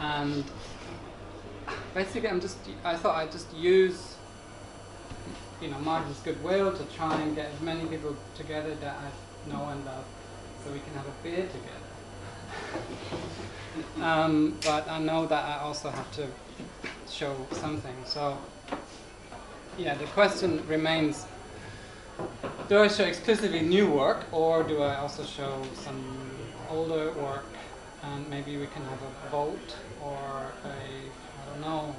and basically I'm just I thought I'd just use you know Martin's goodwill to try and get as many people together that I know and love, so we can have a beer together. um, but I know that I also have to show something. So yeah, the question remains: Do I show exclusively new work, or do I also show some older work? And maybe we can have a vote or a I don't know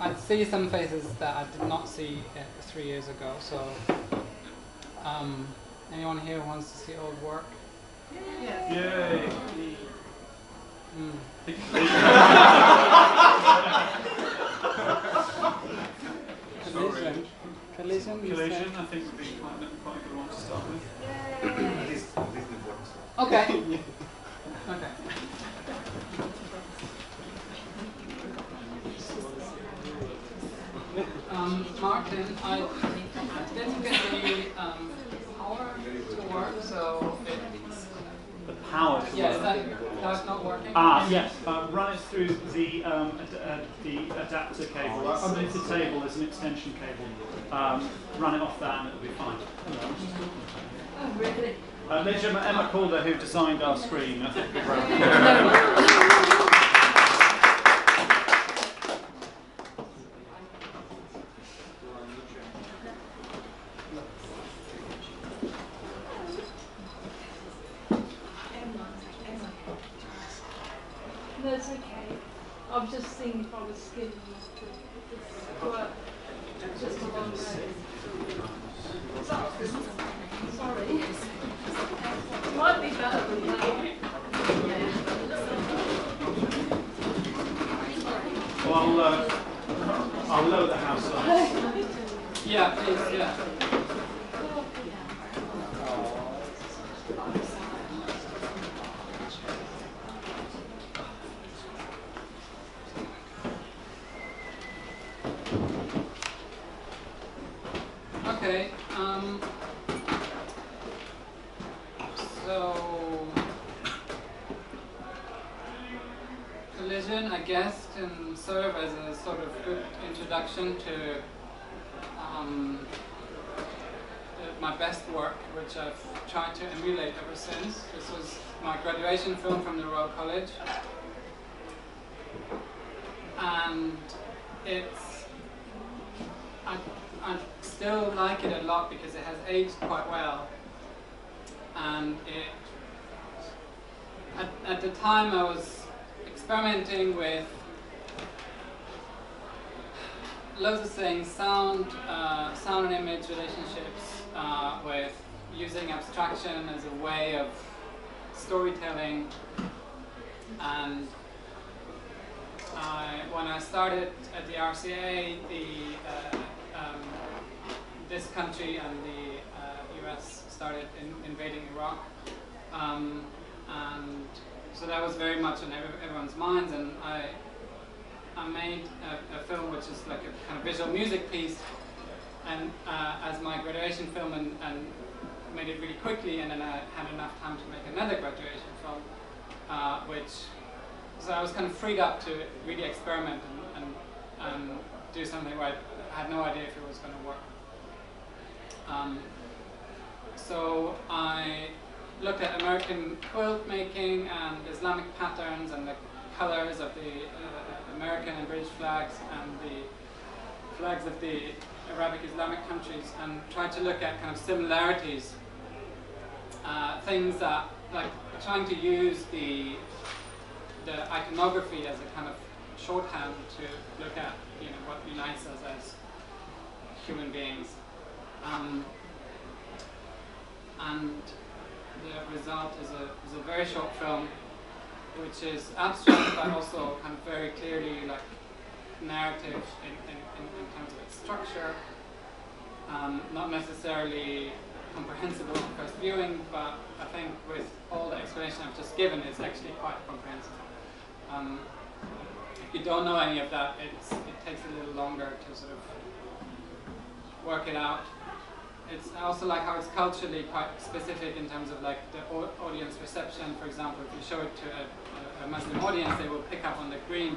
I see some faces that I did not see uh, three years ago. So, um, anyone here wants to see old work? Yes. Yay! Mm. Collision. Collision. Collision. I think would be quite, quite a good one to start with. Okay. okay. Um, Martin, I didn't get the um, power to work, so it's the power to yeah, work. Is that not working? Ah, yes. Uh, run it through the um, ad uh, the adapter cable. Underneath the table, there's an extension cable. Um, run it off that, and it'll be fine. Oh, really? Uh, there's Emma, Emma Calder, who designed our screen. I think we No, it's okay. I was just seeing if I was skipping this work just a long way. Sorry. Might be better than that. Well, I'll, uh, I'll lower the house up. Yeah, please, yeah. Okay, um, so collision, I guess, can serve as a sort of good introduction to um, my best work, which I've tried to emulate ever since. This was my graduation film from the Royal College, and it's I, I still like it a lot because it has aged quite well, and it at, at the time I was experimenting with loads of things, sound, uh, sound and image relationships, uh, with using abstraction as a way of storytelling. And when I started at the RCA, the uh, um, this country and the uh, U.S. started in, invading Iraq, um, and so that was very much on everyone's minds. And I I made a, a, film which is like a kind of visual music piece, and uh, as my graduation film, and, and, made it really quickly, and then I had enough time to make another graduation film, uh, which so I was kind of freed up to really experiment and, and, and do something where I had no idea if it was going to work. Um, so I looked at American quilt making and Islamic patterns and the colors of the uh, American and British flags and the flags of the Arabic Islamic countries and tried to look at kind of similarities, uh, things that, like trying to use the, the iconography as a kind of shorthand to look at you know, what unites us as human beings. Um, and the result is a, is a very short film which is abstract but also kind of very clearly like narrative in, in, in terms of its structure. Um, not necessarily comprehensible first viewing, but I think with all the explanation I've just given, it's actually quite comprehensible. Um, if you don't know any of that, it takes a little longer to sort of work it out. It's also like how it's culturally quite specific in terms of like the audience reception. For example, if you show it to a, a, Muslim audience, they will pick up on the green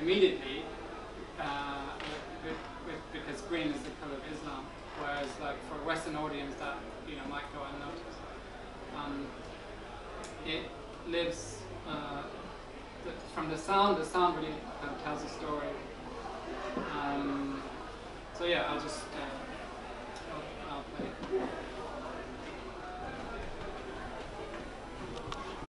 immediately uh, with, with, because green is the color of Islam. Whereas, like for a Western audience, that you know might go unnoticed. Um, it lives uh, the, from the sound. The sound really kind of tells a story. Um, so yeah, I'll just uh, Thank you.